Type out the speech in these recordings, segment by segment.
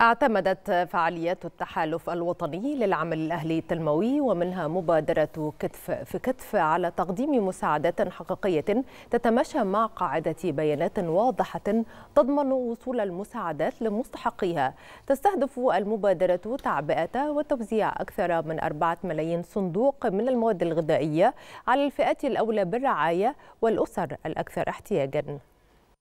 اعتمدت فعاليات التحالف الوطني للعمل الأهلي التنموي ومنها مبادرة كتف في كتف على تقديم مساعدات حقيقية تتماشى مع قاعدة بيانات واضحة تضمن وصول المساعدات لمستحقيها. تستهدف المبادرة تعبئة وتوزيع أكثر من أربعة ملايين صندوق من المواد الغذائية على الفئات الأولى بالرعاية والأسر الأكثر احتياجاً.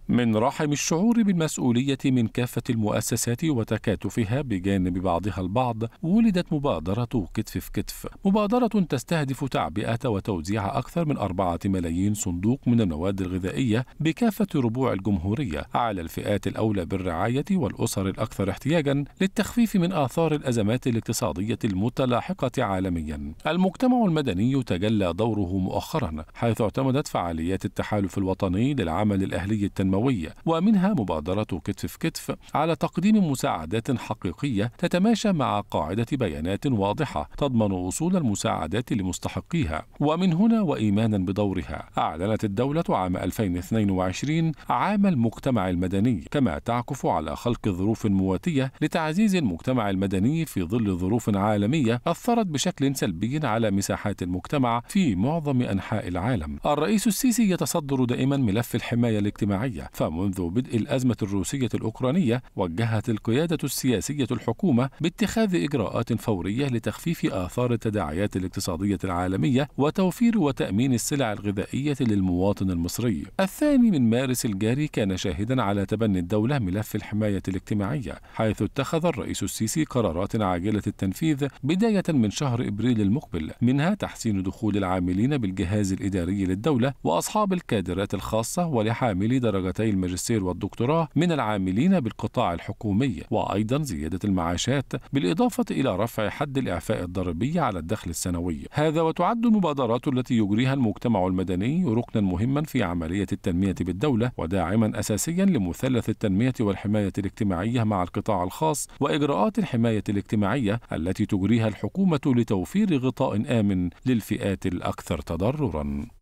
من رحم الشعور بالمسؤولية من كافة المؤسسات وتكاتفها بجانب بعضها البعض ولدت مبادرة كتف في كتف. مبادرة تستهدف تعبئة وتوزيع أكثر من أربعة ملايين صندوق من المواد الغذائية بكافة ربوع الجمهورية على الفئات الأولى بالرعاية والأسر الأكثر احتياجا للتخفيف من آثار الأزمات الاقتصادية المتلاحقة عالميا. المجتمع المدني تجلى دوره مؤخرا حيث اعتمدت فعاليات التحالف الوطني للعمل الأهلي التنموي التنموية ومنها مبادرة كتف في كتف على تقديم مساعدات حقيقية تتماشى مع قاعدة بيانات واضحة تضمن وصول المساعدات لمستحقيها. ومن هنا وإيمانا بدورها أعلنت الدولة عام 2022 عام المجتمع المدني كما تعكف على خلق ظروف مواتية لتعزيز المجتمع المدني في ظل ظروف عالمية أثرت بشكل سلبي على مساحات المجتمع في معظم أنحاء العالم. الرئيس السيسي يتصدر دائما ملف الحماية الاجتماعية. فمنذ بدء الأزمة الروسية الأوكرانية وجهت القيادة السياسية الحكومة باتخاذ إجراءات فورية لتخفيف آثار التداعيات الاقتصادية العالمية وتوفير وتأمين السلع الغذائية للمواطن المصري. الثاني من مارس الجاري كان شاهدا على تبني الدولة ملف الحماية الاجتماعية حيث اتخذ الرئيس السيسي قرارات عاجلة التنفيذ بداية من شهر إبريل المقبل منها تحسين دخول العاملين بالجهاز الإداري للدولة وأصحاب الكادرات الخاصة ولحاملي درجة درجتي الماجستير والدكتوراه من العاملين بالقطاع الحكومي وأيضا زيادة المعاشات بالإضافة إلى رفع حد الإعفاء الضريبي على الدخل السنوي. هذا وتعد المبادرات التي يجريها المجتمع المدني ركنا مهما في عملية التنمية بالدولة وداعما أساسيا لمثلث التنمية والحماية الاجتماعية مع القطاع الخاص وإجراءات الحماية الاجتماعية التي تجريها الحكومة لتوفير غطاء آمن للفئات الأكثر تضررا.